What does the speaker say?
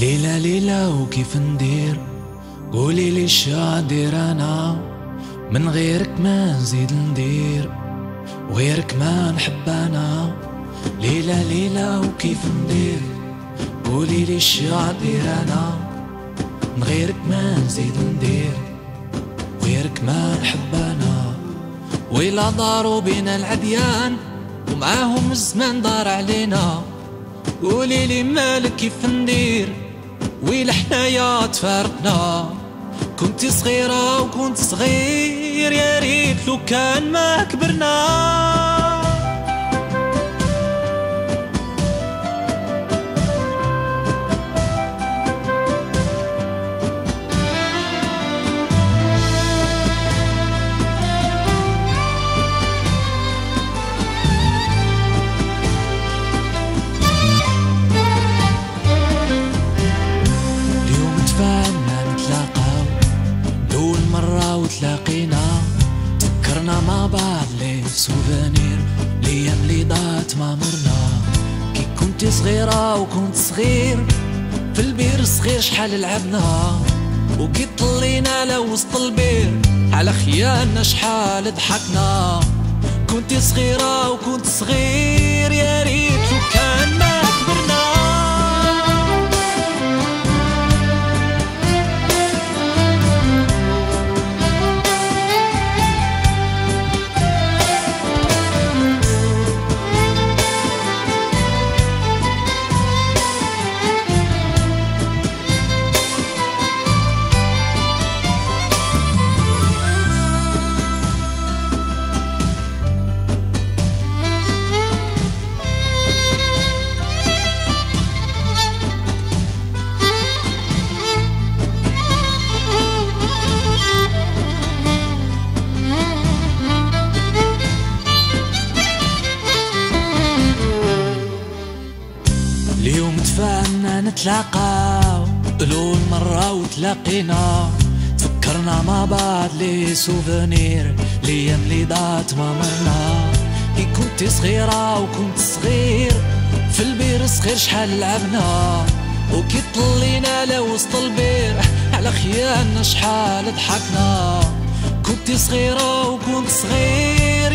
ليلة ليلة وكيف ندير؟ قولي لي ندير أنا؟ من غيرك ما نزيد ندير وغيرك ما نحب أنا. ليلة ليلة وكيف ندير؟ قولي لي ندير أنا؟ من غيرك ما نزيد ندير وغيرك ما نحب أنا. ويلا داروا بينا العديان ومعاهم الزمان دار علينا. قولي لي مالك كيف ندير؟ ويل حنايا تفارقنا كنت صغيرة وكنت صغير يا ريت لو كان ما كبرنا. تفكرنا مع بعض les souvenirs ليام لي ضاعت ما مرنا. كي كنت صغيرة وكنت صغير في البير صغير شحال لعبنا. وكي طلينا لوسط البير على خيالنا شحال ضحكنا. كنت صغيرة وكنت صغير يا ريت اليوم تفاهمنا نتلاقاو الأول مرة وتلاقينا. تفكرنا مع بعض les souvenirs ليام لي ضاعت ما مرنا كي كنت صغيرة وكنت صغير في البير صغير شحال لعبنا. وكي طلينا لوسط البير على خيالنا شحال ضحكنا. كنت صغيرة وكنت صغير